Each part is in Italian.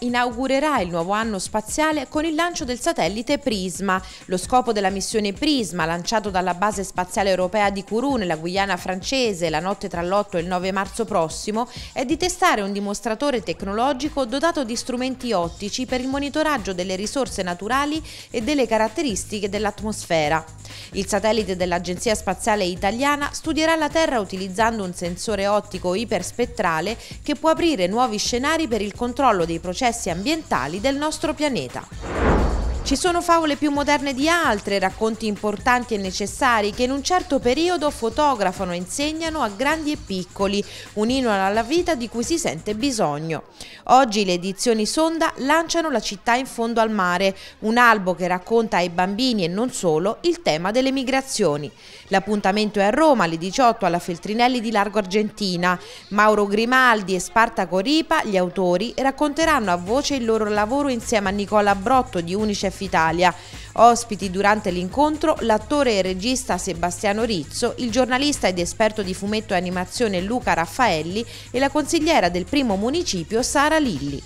inaugurerà il nuovo anno spaziale con il lancio del satellite Prisma. Lo scopo della missione Prisma, lanciato dalla base spaziale europea di Kourou nella Guyana francese la notte tra l'8 e il 9 marzo prossimo, è di testare un dimostratore tecnologico dotato di strumenti ottici per il monitoraggio delle risorse naturali e delle caratteristiche dell'atmosfera. Il satellite dell'Agenzia Spaziale Italiana studierà la Terra utilizzando un sensore ottico iperspettrale che può aprire nuovi scenari per il controllo dei processi ambientali del nostro pianeta. Ci sono favole più moderne di altre, racconti importanti e necessari che in un certo periodo fotografano e insegnano a grandi e piccoli un inno alla vita di cui si sente bisogno. Oggi le edizioni Sonda lanciano La città in fondo al mare, un albo che racconta ai bambini e non solo il tema delle migrazioni. L'appuntamento è a Roma alle 18 alla Feltrinelli di Largo Argentina. Mauro Grimaldi e Spartaco Ripa, gli autori, racconteranno a voce il loro lavoro insieme a Nicola Brotto di Unicef Italia. Ospiti durante l'incontro l'attore e regista Sebastiano Rizzo, il giornalista ed esperto di fumetto e animazione Luca Raffaelli e la consigliera del primo municipio Sara Lilli.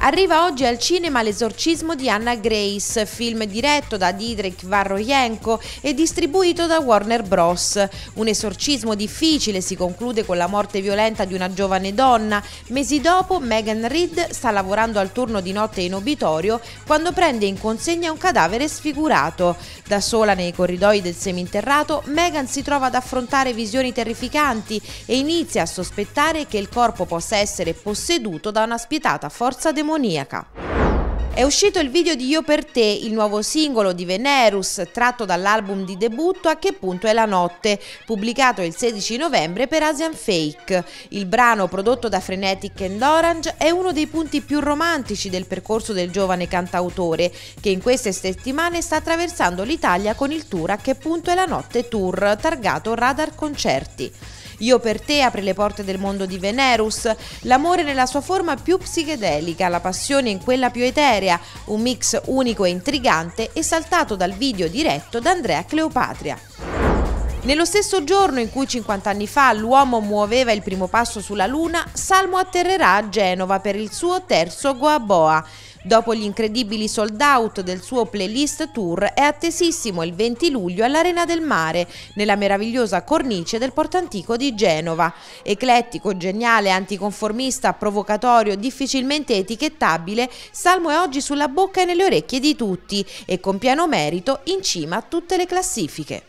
Arriva oggi al cinema L'esorcismo di Anna Grace, film diretto da Didrik Varrojenko e distribuito da Warner Bros. Un esorcismo difficile si conclude con la morte violenta di una giovane donna. Mesi dopo Megan Reed sta lavorando al turno di notte in obitorio quando prende in consegna un cadavere sfigurato. Da sola nei corridoi del seminterrato, Megan si trova ad affrontare visioni terrificanti e inizia a sospettare che il corpo possa essere posseduto da una spietata forza demoniaca demoniaca. È uscito il video di Io per te, il nuovo singolo di Venerus, tratto dall'album di debutto A che punto è la notte, pubblicato il 16 novembre per Asian Fake. Il brano, prodotto da Frenetic and Orange, è uno dei punti più romantici del percorso del giovane cantautore, che in queste settimane sta attraversando l'Italia con il tour A che punto è la notte tour, targato Radar Concerti. Io per te apre le porte del mondo di Venerus, l'amore nella sua forma più psichedelica, la passione in quella più eterea, un mix unico e intrigante esaltato dal video diretto da Andrea Cleopatria. Nello stesso giorno in cui 50 anni fa l'uomo muoveva il primo passo sulla Luna, Salmo atterrerà a Genova per il suo terzo Goaboa. Dopo gli incredibili sold out del suo playlist tour è attesissimo il 20 luglio all'Arena del Mare, nella meravigliosa cornice del Porto Antico di Genova. Eclettico, geniale, anticonformista, provocatorio, difficilmente etichettabile, Salmo è oggi sulla bocca e nelle orecchie di tutti e con pieno merito in cima a tutte le classifiche.